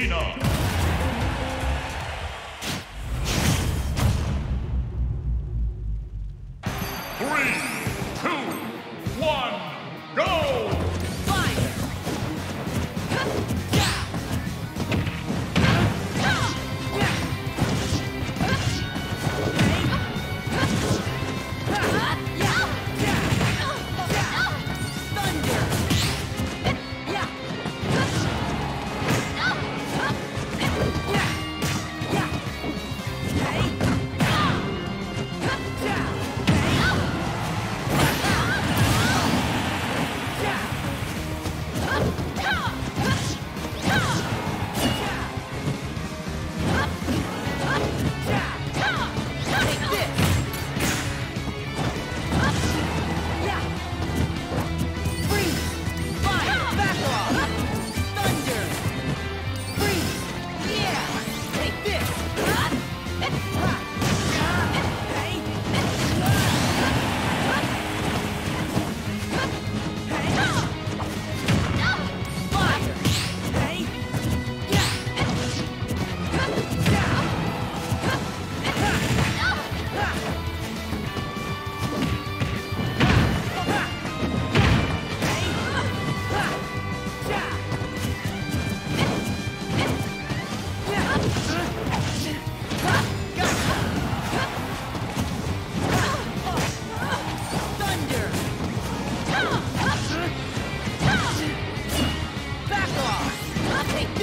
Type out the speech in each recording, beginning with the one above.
Lucina. Three, two,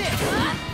っ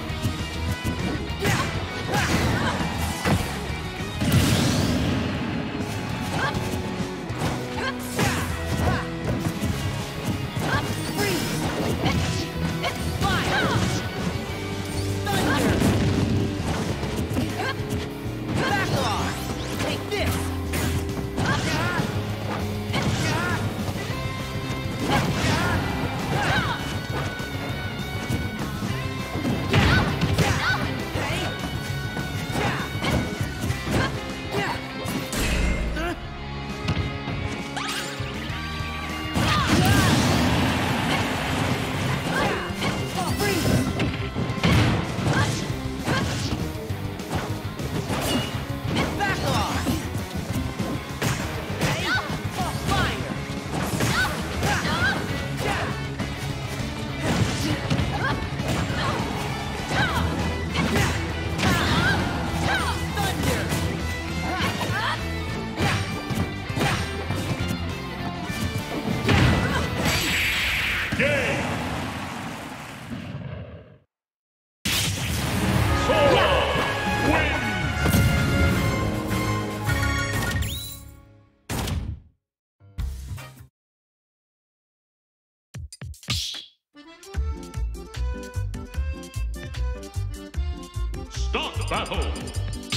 battle.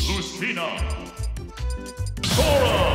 Lucina. Sora.